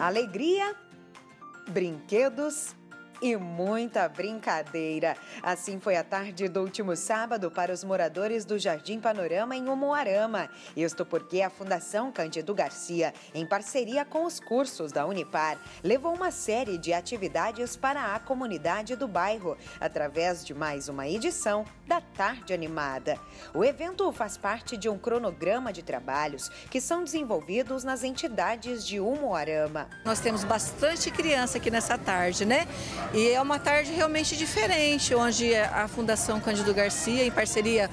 Alegria, brinquedos e muita brincadeira. Assim foi a tarde do último sábado para os moradores do Jardim Panorama em Umuarama. Isto porque a Fundação Cândido Garcia, em parceria com os cursos da Unipar, levou uma série de atividades para a comunidade do bairro, através de mais uma edição da Tarde Animada. O evento faz parte de um cronograma de trabalhos que são desenvolvidos nas entidades de Umuarama. Nós temos bastante criança aqui nessa tarde, né? E é uma tarde realmente diferente, onde a Fundação Cândido Garcia, em parceria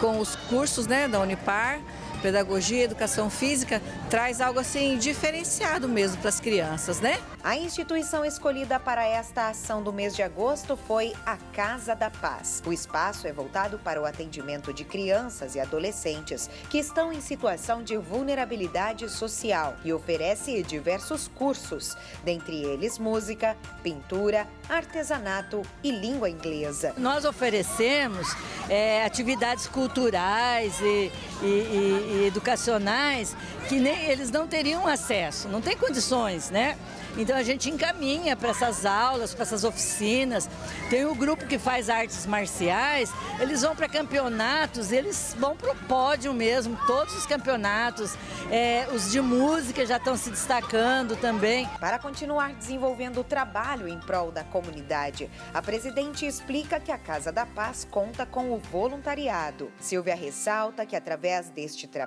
com os cursos né, da Unipar, pedagogia, educação física, traz algo assim diferenciado mesmo para as crianças, né? A instituição escolhida para esta ação do mês de agosto foi a Casa da Paz. O espaço é voltado para o atendimento de crianças e adolescentes que estão em situação de vulnerabilidade social e oferece diversos cursos, dentre eles música, pintura, artesanato e língua inglesa. Nós oferecemos é, atividades culturais e, e, e e educacionais que nem eles não teriam acesso, não tem condições, né? Então a gente encaminha para essas aulas, para essas oficinas. Tem o grupo que faz artes marciais, eles vão para campeonatos, eles vão para o pódio mesmo, todos os campeonatos. É, os de música já estão se destacando também. Para continuar desenvolvendo o trabalho em prol da comunidade, a presidente explica que a Casa da Paz conta com o voluntariado. Silvia ressalta que através deste trabalho,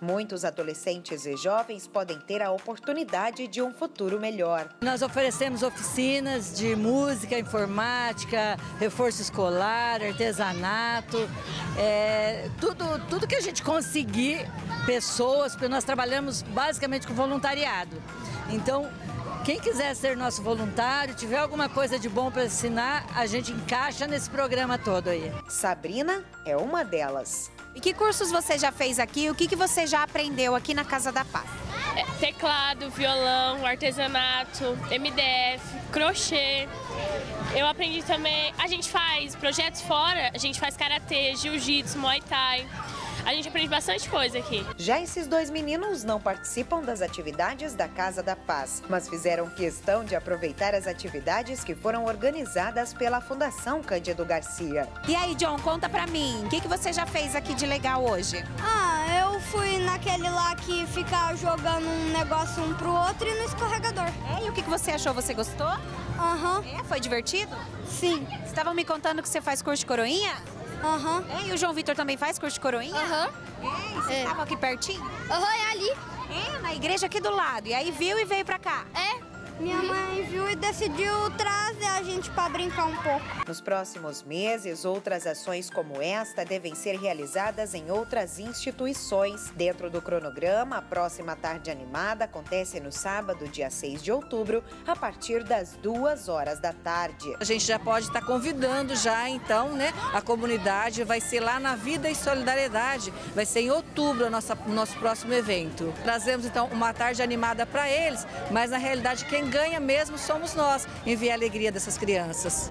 muitos adolescentes e jovens podem ter a oportunidade de um futuro melhor melhor. Nós oferecemos oficinas de música, informática, reforço escolar, artesanato, é, tudo, tudo que a gente conseguir, pessoas, porque nós trabalhamos basicamente com voluntariado. Então, quem quiser ser nosso voluntário, tiver alguma coisa de bom para ensinar, a gente encaixa nesse programa todo aí. Sabrina é uma delas. E que cursos você já fez aqui? O que, que você já aprendeu aqui na Casa da Paz? É, teclado, violão, artesanato, MDF, crochê. Eu aprendi também. A gente faz projetos fora, a gente faz karatê, jiu-jitsu, muay thai. A gente aprende bastante coisa aqui. Já esses dois meninos não participam das atividades da Casa da Paz, mas fizeram questão de aproveitar as atividades que foram organizadas pela Fundação Cândido Garcia. E aí, John, conta pra mim, o que, que você já fez aqui de legal hoje? Ah, eu fui naquele lá que fica jogando um negócio um pro outro e no escorregador. É, e o que, que você achou? Você gostou? Aham. Uhum. É, foi divertido? Sim. Você estavam me contando que você faz curso de coroinha? Aham. Uhum. É, e o João Vitor também faz curso de coroinha? Aham. Uhum. É, e é. aqui pertinho? Aham, uhum, é ali. É, na igreja aqui do lado. E aí viu e veio pra cá? É. Minha mãe viu e decidiu trazer a gente para brincar um pouco. Nos próximos meses, outras ações como esta devem ser realizadas em outras instituições. Dentro do cronograma, a próxima tarde animada acontece no sábado, dia 6 de outubro, a partir das duas horas da tarde. A gente já pode estar convidando já, então, né? A comunidade vai ser lá na Vida e Solidariedade. Vai ser em outubro o nosso, nosso próximo evento. Trazemos, então, uma tarde animada para eles, mas na realidade quem ganha mesmo somos nós em ver a alegria dessas crianças.